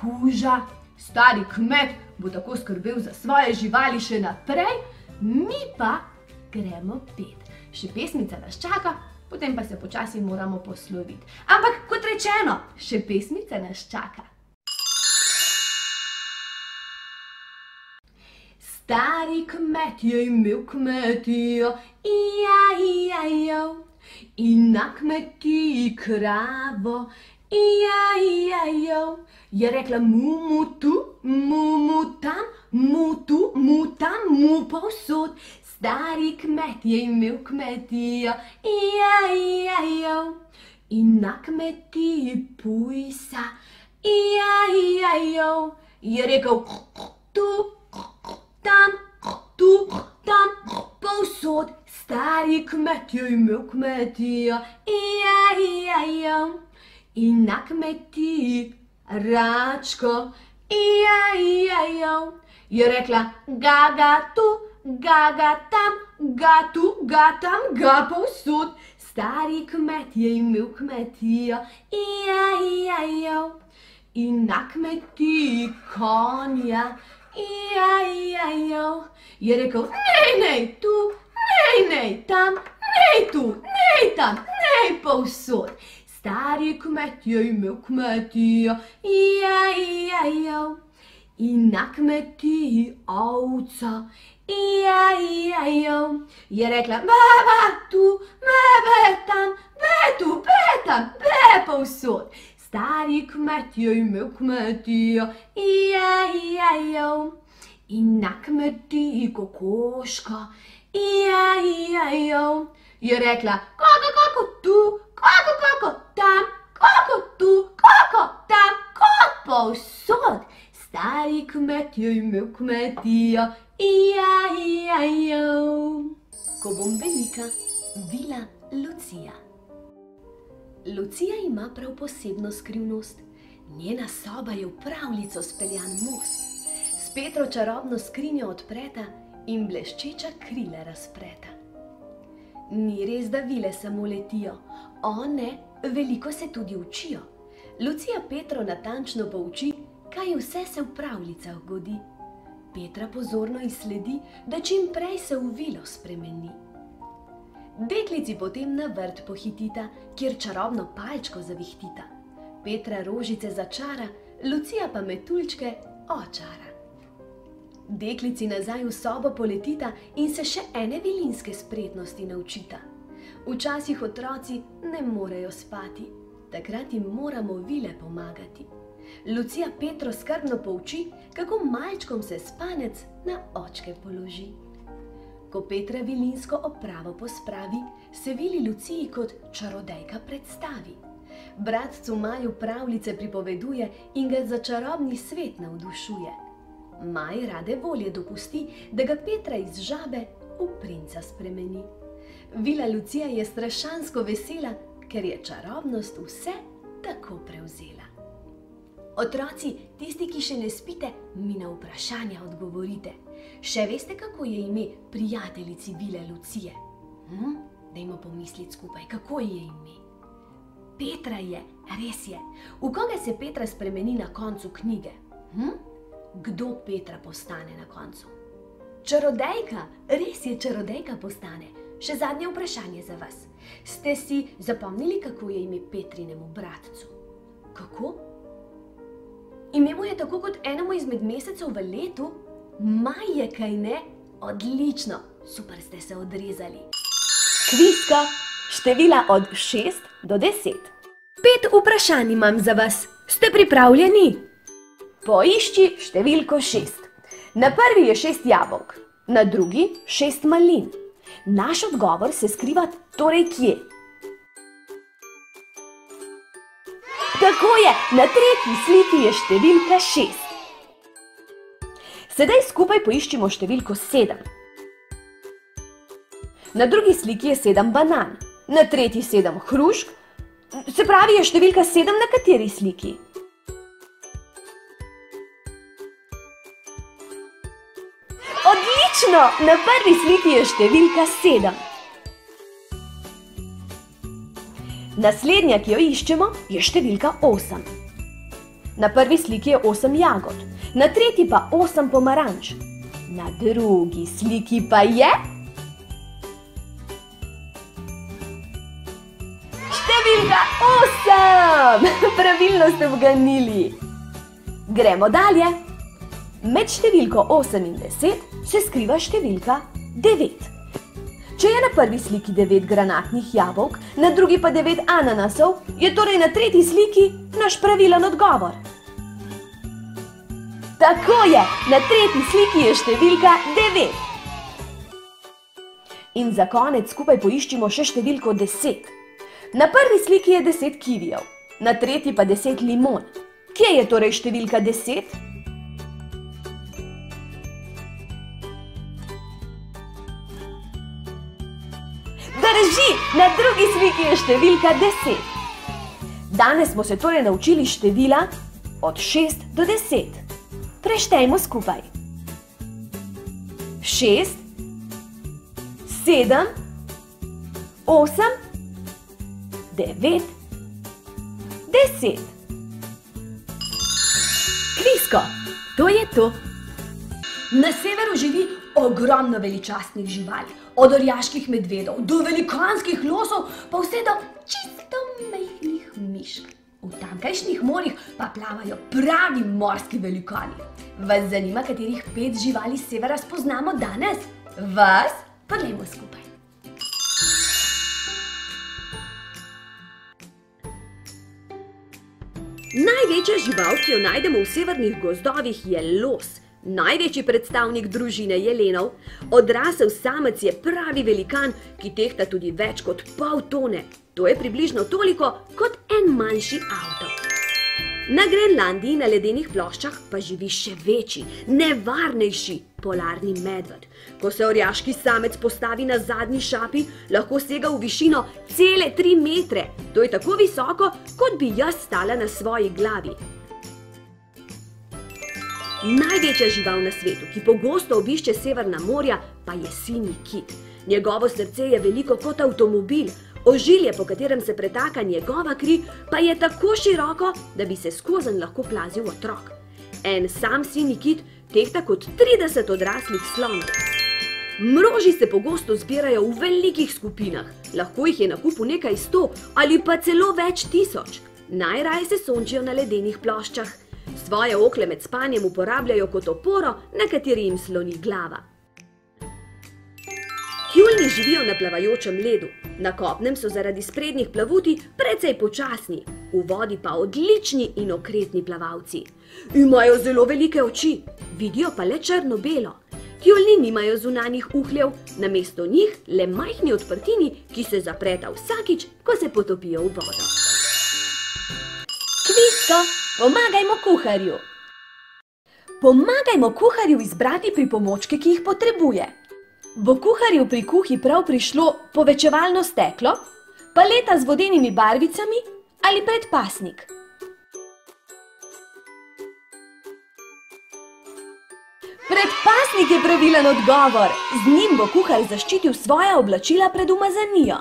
kuža. Stari kmet bo tako skrbel za svoje živali še naprej, mi pa gremo pet. Še pesmica nas čaka, potem pa se počasi moramo posloviti. Ampak kot rečeno, še pesmica nas čaka. Stari kmet je imel kmetijo, ija, ija, jo. In na kmetiji kravo, ija, ija, jo. Je rekla mu, mu tu, mu, mu tam, mu tu, mu tam, mu povsod. Stari kmet je imel kmetijo, ija, ija, jo. In na kmetiji pujsa, ija, ija, jo. Je rekel tu, tam, tu, tam, povsod. Stari kmet je imel kmetijo, ija, ija, jo. In na kmetiji račko, ija, ija, jo. Je rekla gaga tu, gaga tam, ga tu, ga tam, ga povsod. Stari kmet je imel kmetijo, ija, ija, jo. In na kmetiji konja, jo. Je rekel, nej, nej, tu, nej, nej, tam, nej, tu, nej, tam, nej, povsod. Stari kmet je imel kmetijo, jo. In na kmetiji ovca, jo. Je rekla, baba tu, bebe tam, be tu, be tam, be povsod. Stari kmet je imel kmetijo, ija, ija, jo. In na kmetiji kokoška, ija, ija, jo. Je rekla, kako, kako tu, kako, kako tam, kako tu, kako tam, kako povsod. Stari kmet je imel kmetijo, ija, ija, jo. Ko bom velika, vila Lucija. Lucija ima prav posebno skrivnost. Njena soba je v pravljico speljan most. S Petro čarobno skrinjo odpreta in bleščeča krila razpreta. Ni res, da vile samo letijo, one veliko se tudi učijo. Lucija Petro natančno pouči, kaj vse se v pravljicah godi. Petra pozorno izsledi, da čim prej se v vilo spremeni. Deklici potem na vrt pohitita, kjer čarobno palčko zavihtita. Petra rožice začara, Lucija pa metuljčke očara. Deklici nazaj v sobo poletita in se še ene vilinske spretnosti naučita. Včasih otroci ne morejo spati, takrat jim moramo vile pomagati. Lucija Petro skrbno pouči, kako malčkom se spanec na očke položi. Ko Petra vilinsko opravo pospravi, se vili Luciji kot čarodejka predstavi. Bratcu Maju pravljice pripoveduje in ga za čarobni svet navdušuje. Maj rade volje dopusti, da ga Petra iz žabe v princa spremeni. Vila Lucija je strašansko vesela, ker je čarobnost vse tako prevzela. Otroci, tisti, ki še ne spite, mi na vprašanja odgovorite. Še veste, kako je ime prijateljici Vile Lucije? Hm? Dajmo pomisliti skupaj, kako je ime. Petra je, res je. V koga se Petra spremeni na koncu knjige? Hm? Kdo Petra postane na koncu? Čarodejka, res je, čarodejka postane. Še zadnje vprašanje za vas. Ste si zapomnili, kako je ime Petrinemu bratcu? Kako? Ime mu je tako kot enemu izmed mesecev v letu? Maj je, kaj ne? Odlično, super ste se odrezali. Kviska, števila od 6 do 10. Pet vprašanj imam za vas. Ste pripravljeni? Poišči številko 6. Na prvi je 6 jabolk, na drugi 6 malin. Naš odgovor se skriva torej kje? Tako je, na tretji sliki je številka 6. Sedaj skupaj poiščimo številko 7. Na drugi sliki je 7 banan, na tretji 7 hrušk, se pravi je številka 7 na kateri sliki? Odlično, na prvi sliki je številka 7. Naslednja, ki jo iščemo, je številka 8. Na prvi sliki je 8 jagod, na tretji pa 8 pomaranč. Na drugi sliki pa je številka 8. Pravilno ste vganili. Gremo dalje. Med številko 8 in 10 se skriva številka 9. Če je na prvi sliki 9 granatnih jabolk, na drugi pa 9 ananasov, je torej na tretji sliki naš pravilen odgovor. Tako je, na tretji sliki je številka 9. In za konec skupaj poiščimo še številko 10. Na prvi sliki je 10 kivijev, na tretji pa 10 limon. Kje je torej številka 10? Drži, na drugi sliki je številka 10. Danes smo se torej naučili števila od 6 do 10. Preštejmo skupaj. 6, 7, 8, 9, 10. Kvisko, to je to. Na severu živi ogromno veličastnih živali, od orjaških medvedov do velikanskih losov, pa vse do čisto majhnih mišk. V tamkajšnjih morjih pa plavajo pravi morski velikani. Vas zanima, katerih pet živali z severa spoznamo danes? Vas? Poglejmo skupaj. Največja žival, ki jo najdemo v severnih gozdovih, je los. Največji predstavnik družine jelenov, odrasel samec je pravi velikan, ki tehta tudi več kot pol tone. To je približno toliko kot en manjši avto. Na Grenlandiji na ledenih ploščah pa živi še večji, nevarnejši polarni medved. Ko se orjaški samec postavi na zadnji šapi, lahko sega v višino cele tri metre. To je tako visoko, kot bi jaz stala na svoji glavi. Največja žival na svetu, ki pogosto obišče severna morja, pa je sinji kit. Njegovo srce je veliko kot avtomobil, ožilje, po katerem se pretaka njegova kri, pa je tako široko, da bi se skozen lahko plazil otrok. En sam sini kit tehta kot 30 odraslih slonov. Mroži se pogosto zbirajo v velikih skupinah, lahko jih je na kupu nekaj sto ali pa celo več tisoč. Najraje se sončijo na ledenih ploščah. Svoje okle med spanjem uporabljajo kot oporo, na kateri jim sloni glava. Tjulni živijo na plavajočem ledu, na kopnem so zaradi sprednjih plavuti precej počasni, v vodi pa odlični in okretni plavalci. Imajo zelo velike oči, vidijo pa le črno-belo. Tjulni nimajo zunanjih uhljev, namesto njih le majhni odprtini, ki se zapreta vsakič, ko se potopijo v vodo. Kvisko, pomagajmo kuharju! Pomagajmo kuharju izbrati pripomočke, ki jih potrebuje. Bo kuharju pri kuhi prav prišlo povečevalno steklo, paleta z vodenimi barvicami ali predpasnik? Predpasnik je pravilen odgovor. Z njim bo kuhar zaščitil svoja oblačila pred umazanijo.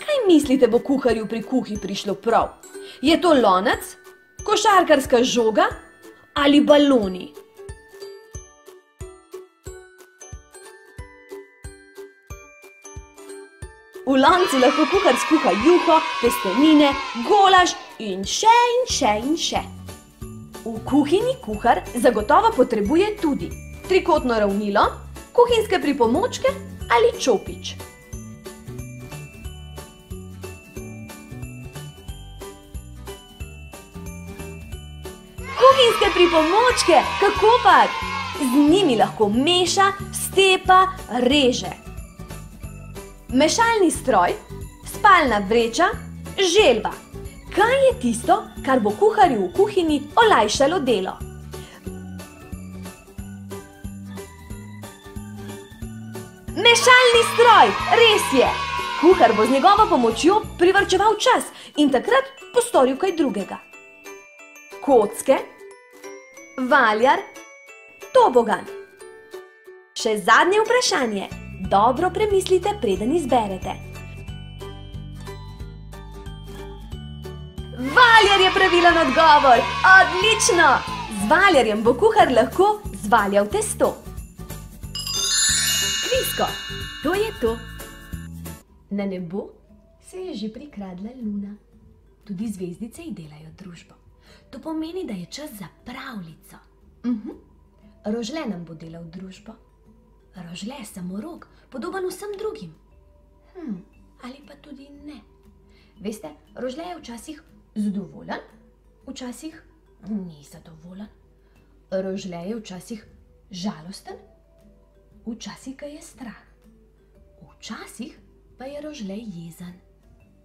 Kaj mislite, bo kuharju pri kuhi prišlo prav? Je to lonec, košarkarska žoga ali baloni? V loncu lahko kuhar skuha juho, testenine, golaž in še in še in še. V kuhinji kuhar zagotovo potrebuje tudi trikotno ravnilo, kuhinjske pripomočke ali čopič. Kuhinjske pripomočke, kako pa? Z njimi lahko meša, stepa, reže. Mešalni stroj, spalna vreča, želva. Kaj je tisto, kar bo kuharju v kuhinji olajšalo delo? Mešalni stroj, res je! Kuhar bo z njegovo pomočjo privrčeval čas in takrat postoril kaj drugega. Kocke, valjar, tobogan. Še zadnje vprašanje. Dobro premislite, preden izberete. Valjar je pravilen odgovor! Odlično! Z valjarjem bo kuhar lahko zvaljal testo. Kvisko, to je to. Na nebo se je že prikradla luna. Tudi zvezdice ji delajo družbo. To pomeni, da je čas za pravljico. Uh -huh. Rožle nam bo delal družbo. Rožle je samorok, podoben vsem drugim. Hm, ali pa tudi ne. Veste, rožle je včasih zadovoljen, včasih ni zadovoljen. Rožle je včasih žalosten, včasih ga je strah. Včasih pa je rožle jezen.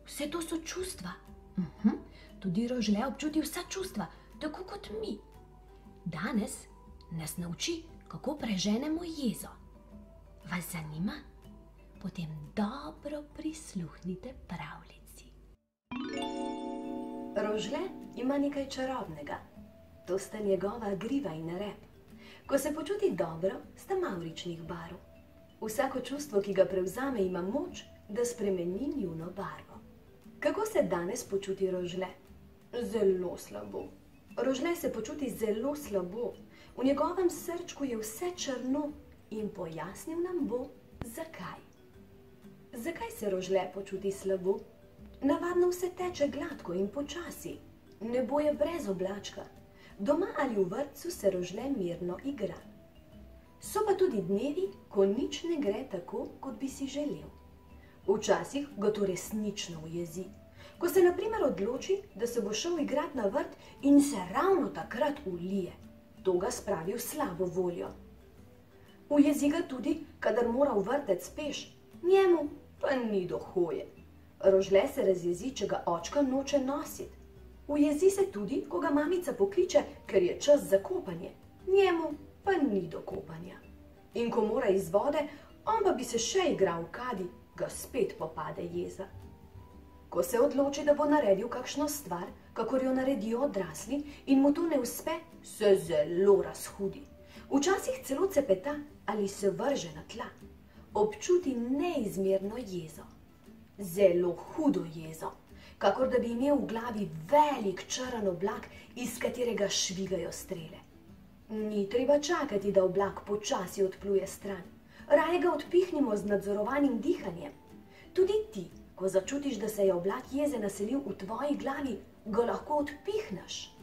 Vse to so čustva. -huh. Tudi rožle občuti vsa čustva, tako kot mi. Danes nas nauči, kako preženemo jezo. Vas zanima? Potem dobro prisluhnite pravljici. Rožle ima nekaj čarobnega. To sta njegova griva in rep. Ko se počuti dobro, sta mavričnih barv. Vsako čustvo, ki ga prevzame, ima moč, da spremeni njuno barvo. Kako se danes počuti rožle? Zelo slabo. Rožle se počuti zelo slabo. V njegovem srčku je vse črno in pojasnil nam bo, zakaj. Zakaj se rožle počuti slabo? Navadno vse teče gladko in počasi. Nebo je brez oblačka. Doma ali v vrtcu se rožle mirno igra. So pa tudi dnevi, ko nič ne gre tako, kot bi si želel. Včasih ga to resnično ujezi. Ko se naprimer odloči, da se bo šel igrati na vrt in se ravno takrat ulije, to ga spravi v slabo voljo. Ujezi ga tudi, kadar mora v vrtec peš, njemu pa ni do hoje. Rožle se razjezi, če ga očka noče nositi. Ujezi se tudi, ko ga mamica pokliče, ker je čas za kopanje, njemu pa ni do kopanja. In ko mora iz vode, on pa bi se še igral v kadi, ga spet popade jeza. Ko se odloči, da bo naredil kakšno stvar, kakor jo naredijo odrasli, in mu to ne uspe, se zelo razhudi. Včasih celo cepeta ali se vrže na tla. Občuti neizmerno jezo. Zelo hudo jezo. kakor da bi imel v glavi velik črn oblak, iz katerega švigajo strele. Ni treba čakati, da oblak počasi odpluje stran. Raje ga odpihnimo z nadzorovanim dihanjem. Tudi ti, ko začutiš, da se je oblak jeze naselil v tvoji glavi, ga lahko odpihneš.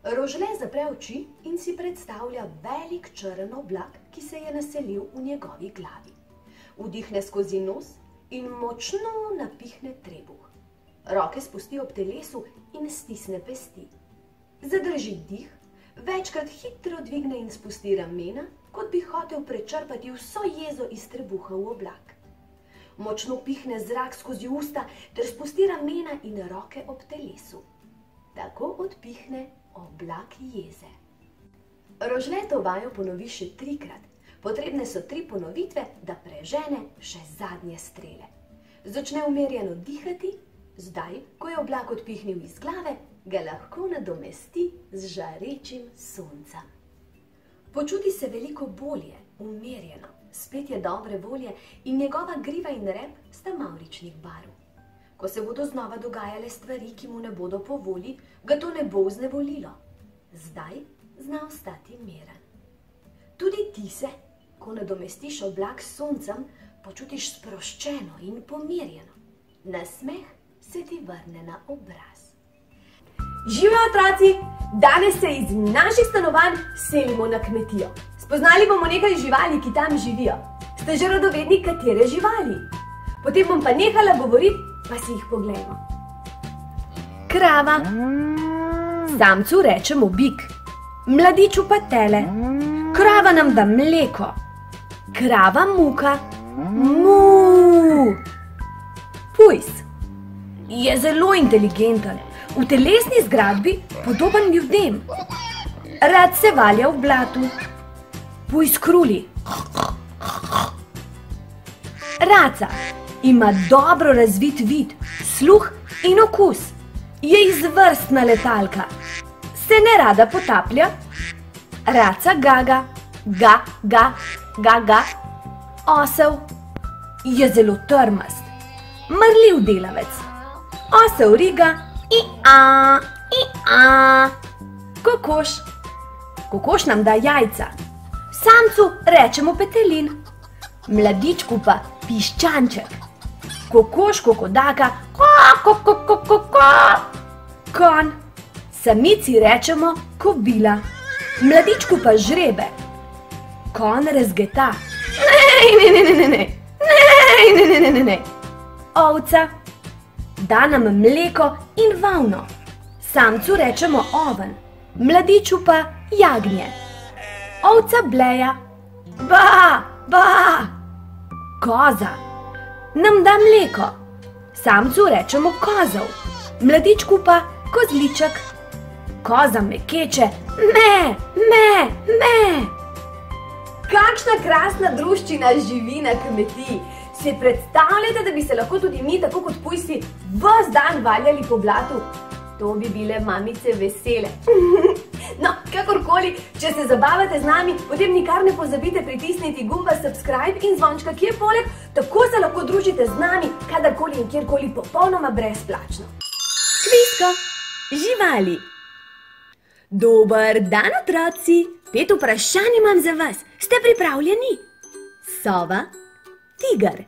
Rožle zapre oči in si predstavlja velik črn oblak, ki se je naselil v njegovi glavi. Vdihne skozi nos in močno napihne trebuh. Roke spusti ob telesu in stisne pesti. Zadrži dih, večkrat hitro dvigne in spusti ramena, kot bi hotel prečrpati vso jezo iz trebuha v oblak. Močno pihne zrak skozi usta ter spusti ramena in roke ob telesu. Tako odpihne oblak jeze. Rožleto vajo ponovi še trikrat. Potrebne so tri ponovitve, da prežene še zadnje strele. Začne umerjeno dihati, zdaj, ko je oblak odpihnil iz glave, ga lahko nadomesti z žarečim soncem. Počuti se veliko bolje, umirjeno, spet je dobre volje in njegova griva in rep sta mauričnih barv. Ko se bodo znova dogajale stvari, ki mu ne bodo po volji, ga to ne bo vznevolilo. Zdaj zna ostati miren. Tudi ti se, ko nadomestiš oblak s soncem, počutiš sproščeno in pomirjeno. Nasmeh se ti vrne na obraz. Živijo otroci, danes se iz naših stanovanj selimo na kmetijo. Spoznali bomo nekaj živali, ki tam živijo. Ste že radovedni, katere živali? Potem bom pa nehala govoriti, pa si jih pogledamo. Krava, samcu rečemo bik, mladiču pa tele. Krava nam da mleko, krava muka, mu. Pujs je zelo inteligenten, v telesni zgradbi podoben ljudem. Rad se valja v blatu, pujs kruli. Raca ima dobro razvit vid, sluh in okus. Je izvrstna letalka, se ne rada potaplja. Raca gaga, ga, ga, ga, ga. Osel je zelo trmast, mrljiv delavec. Osel riga, i a, i a. Kokoš, kokoš nam da jajca. Samcu rečemo petelin, mladičku pa piščanček. Kokoš kokodaka, ko, ko, ko, ko, ko, ko. Kon, samici rečemo kobila, mladičku pa žrebe. Kon razgeta, ne, ne, ne, ne, ne, ne, ne, ne, ne, ne, ne. Ovca, da nam mleko in valno. Samcu rečemo oven, mladiču pa jagnje. Ovca bleja, ba, ba. Koza nam da mleko. Samcu rečemo kozov, mladičku pa kozliček. Koza me keče, me, me, me. Kakšna krasna druščina živi na kmetiji. Si predstavljate, da bi se lahko tudi mi, tako kot pujsi, vse dan valjali po blatu? To bi bile mamice vesele. no, kakorkoli, če se zabavate z nami, potem nikar ne pozabite pritisniti gumba subscribe in zvončka, ki je poleg, tako se lahko družite z nami, kadarkoli in kjerkoli popolnoma brezplačno. Kvisko, živali. Dober dan, otroci. Pet vprašanj imam za vas. Ste pripravljeni? Sova, tiger,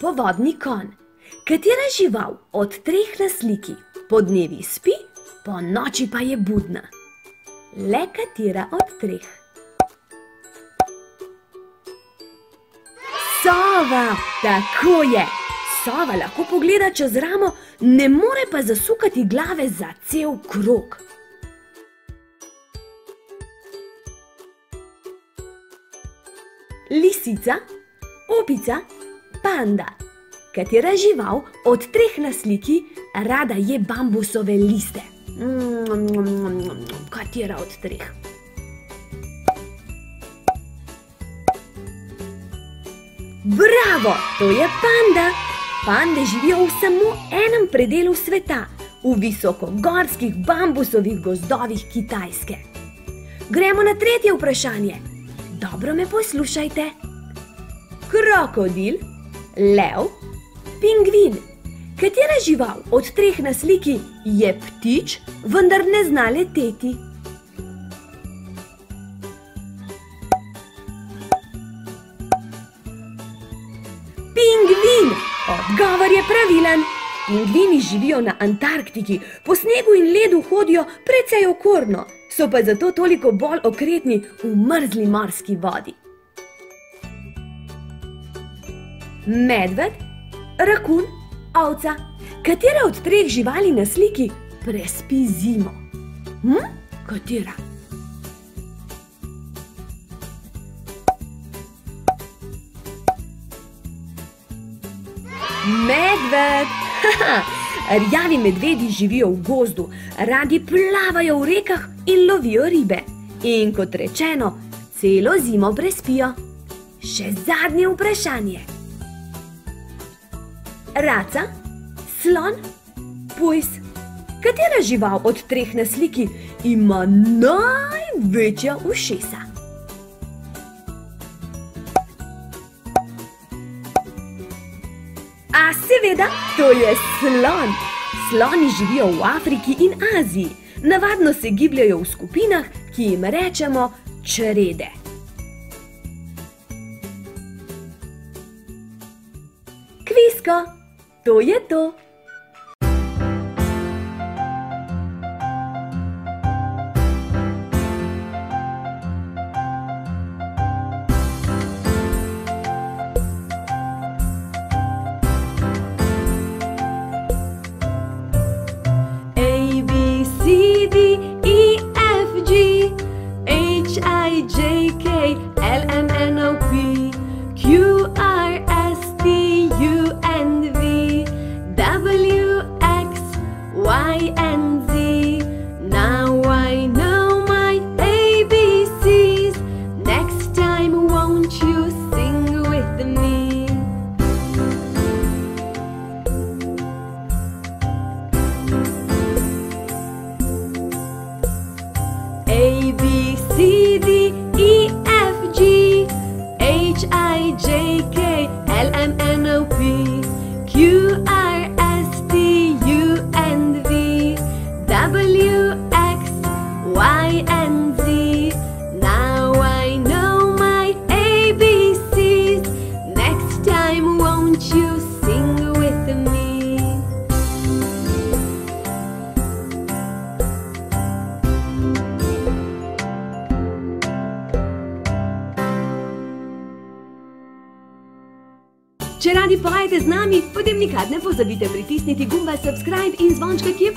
povodni kon. Katera žival od treh na sliki po dnevi spi, po noči pa je budna? Le katera od treh? Sova, tako je. Sova lahko pogleda čez ramo, ne more pa zasukati glave za cel krog. Lisica, opica, panda. Katera žival od treh na sliki rada je bambusove liste? Katera od treh? Bravo, to je panda. Pande živijo v samo enem predelu sveta, v visokogorskih bambusovih gozdovih Kitajske. Gremo na tretje vprašanje. Dobro me poslušajte. Krokodil, lev, pingvin. Katera žival od treh na sliki je ptič, vendar ne zna leteti? Pingvin! Odgovor je pravilen. Pingvini živijo na Antarktiki, po snegu in ledu hodijo precej okorno, so pa zato toliko bolj okretni v mrzli morski vodi. Medved, rakun, ovca. Katera od treh živali na sliki prespi zimo? Hm? Katera? Medved! Rjavi medvedi živijo v gozdu, radi plavajo v rekah in lovijo ribe. In kot rečeno, celo zimo prespijo. Še zadnje vprašanje. Raca, slon, pujs. Katera žival od treh na sliki ima največja ušesa? A seveda, to je slon. Sloni živijo v Afriki in Aziji. Navadno se gibljajo v skupinah, ki jim rečemo črede. Kvisko, to je to.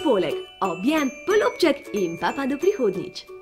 Poleg. Objem, polupček in pa pa do prihodnjič.